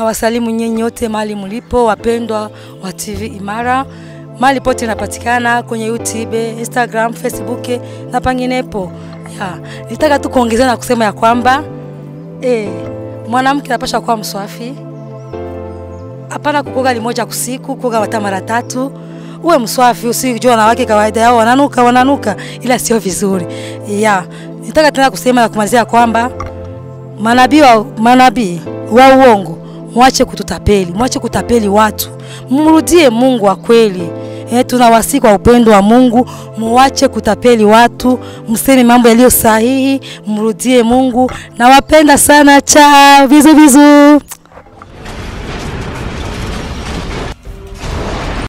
na wasalimu nyinyi wote mali mlipo, wapendwa wa TV Imara mali pote inapatikana kwenye YouTube, Instagram, Facebook na panginepo. Ya, nitaka tu kuongezea na kusema ya kwamba eh, mwanamke anapaswa kuwa mswafi, hapana kukoga limoja kusiku, kukoga hata mara tatu. Uwe mswafi, usijua wanawake kawaida yao wananuka wananuka, ila sio vizuri. Ya, nitaka tena kusema na kumalizia kwamba manabii wa, manabii wa uongo mwache kututapeli, mwache kutapeli watu, mrudie Mungu wa kweli. E, tunawasihi kwa upendo wa Mungu, muache kutapeli watu, mseme mambo yaliyo sahihi, mrudie Mungu. Nawapenda sana, chao, vizu vizu.